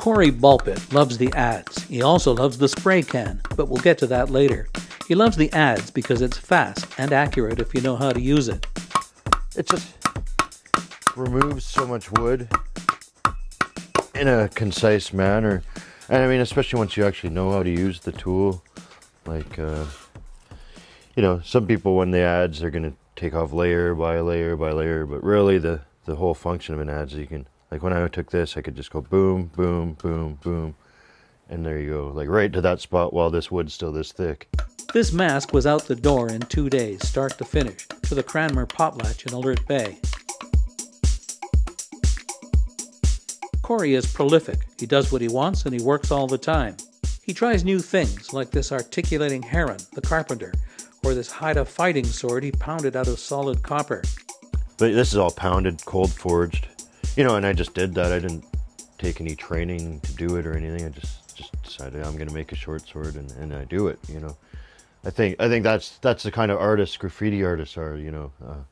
Corey Bulpitt loves the adze. He also loves the spray can, but we'll get to that later. He loves the adze because it's fast and accurate if you know how to use it. It just removes so much wood in a concise manner. And I mean, especially once you actually know how to use the tool. Like, uh, you know, some people when they adze, they're going to take off layer by layer by layer. But really, the, the whole function of an adze, you can, like when I took this, I could just go boom, boom, boom, boom. And there you go, like right to that spot while this wood's still this thick. This mask was out the door in two days, start to finish, to the Cranmer Potlatch in Alert Bay. Corey is prolific. He does what he wants and he works all the time. He tries new things, like this articulating heron, the carpenter, or this Haida fighting sword he pounded out of solid copper. But this is all pounded, cold forged. You know, and I just did that. I didn't take any training to do it or anything. I just just decided I'm going to make a short sword and, and I do it, you know. I think I think that's that's the kind of artists graffiti artists are, you know. Uh,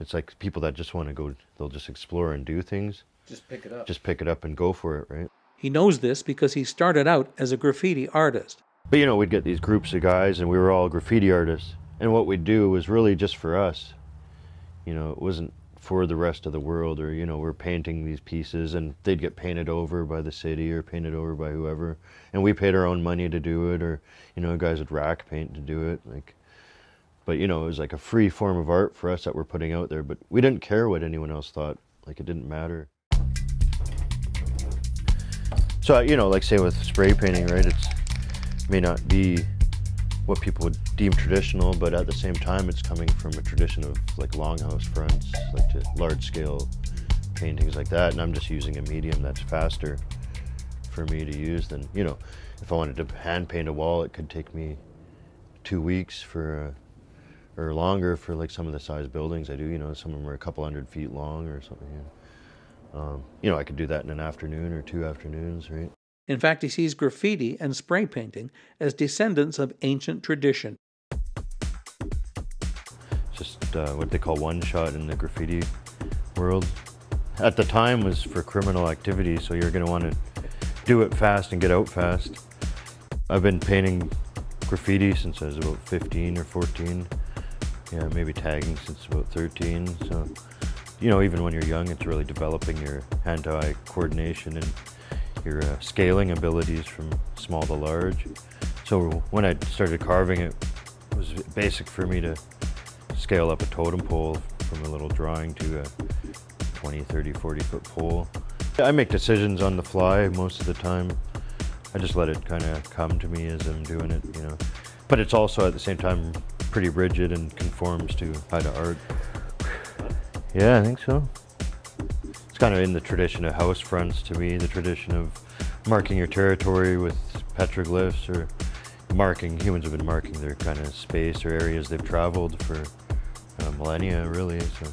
it's like people that just want to go they'll just explore and do things. Just pick it up. Just pick it up and go for it, right? He knows this because he started out as a graffiti artist. But you know, we'd get these groups of guys and we were all graffiti artists. And what we'd do was really just for us. You know, it wasn't for the rest of the world or, you know, we're painting these pieces and they'd get painted over by the city or painted over by whoever. And we paid our own money to do it or, you know, guys would rack paint to do it. Like but you know, it was like a free form of art for us that we're putting out there, but we didn't care what anyone else thought. Like it didn't matter. So, you know, like say with spray painting, right, it's may not be what people would deem traditional, but at the same time, it's coming from a tradition of like longhouse fronts, like to large scale paintings like that. And I'm just using a medium that's faster for me to use than, you know, if I wanted to hand paint a wall, it could take me two weeks for, uh, or longer for like some of the size buildings I do. You know, some of them are a couple hundred feet long or something. You know. Um, you know, I could do that in an afternoon or two afternoons, right? In fact, he sees graffiti and spray painting as descendants of ancient tradition. Just uh, what they call one shot in the graffiti world. At the time was for criminal activity, so you're going to want to do it fast and get out fast. I've been painting graffiti since I was about 15 or 14. Yeah, maybe tagging since about 13. So you know, even when you're young, it's really developing your hand-to-eye coordination and your uh, scaling abilities from small to large. So when I started carving it was basic for me to scale up a totem pole from a little drawing to a 20, 30, 40 foot pole. I make decisions on the fly most of the time. I just let it kind of come to me as I'm doing it, you know. But it's also at the same time pretty rigid and conforms to Haida art. Yeah, I think so. It's kind of in the tradition of house fronts to me, the tradition of marking your territory with petroglyphs or marking, humans have been marking their kind of space or areas they've traveled for uh, millennia, really. So,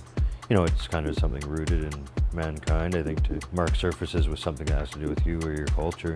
you know, it's kind of something rooted in mankind, I think, to mark surfaces with something that has to do with you or your culture.